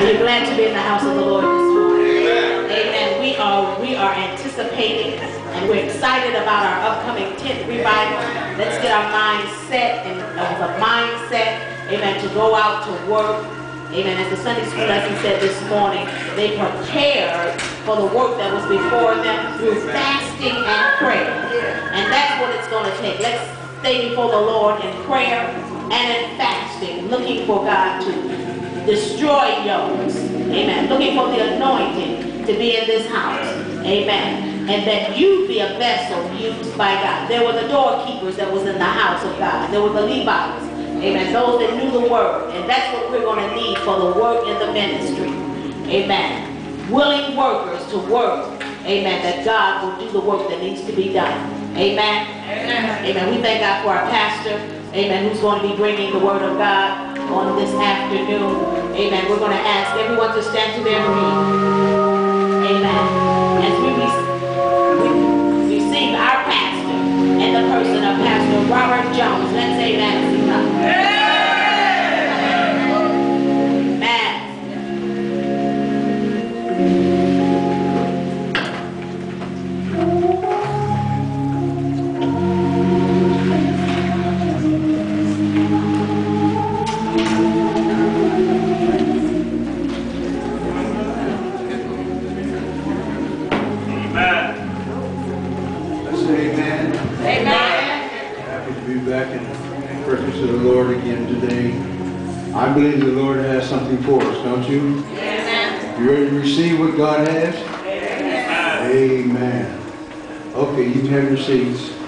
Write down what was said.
Are you glad to be in the house of the Lord this morning? Amen. We are we are anticipating and we're excited about our upcoming tent revival. Let's get our minds set and uh, the mindset, amen, to go out to work. Amen. As the Sunday school lesson said this morning, they prepared for the work that was before them through fasting and prayer. And that's what it's going to take. Let's stay before the Lord in prayer and in fasting, looking for God to destroy yokes. Amen. Looking for the anointing to be in this house. Amen. And that you be a vessel used by God. There were the doorkeepers that was in the house of God. There were the Levites. Amen. Those that knew the word. And that's what we're going to need for the work in the ministry. Amen. Willing workers to work. Amen. That God will do the work that needs to be done. Amen. Amen. Amen. We thank God for our pastor. Amen. Who's going to be bringing the word of God on this afternoon. Amen. We're going to ask everyone to stand to their feet. Be back in the presence of the Lord again today. I believe the Lord has something for us, don't you? Amen. You ready to receive what God has? Amen. Okay, you can have your seats.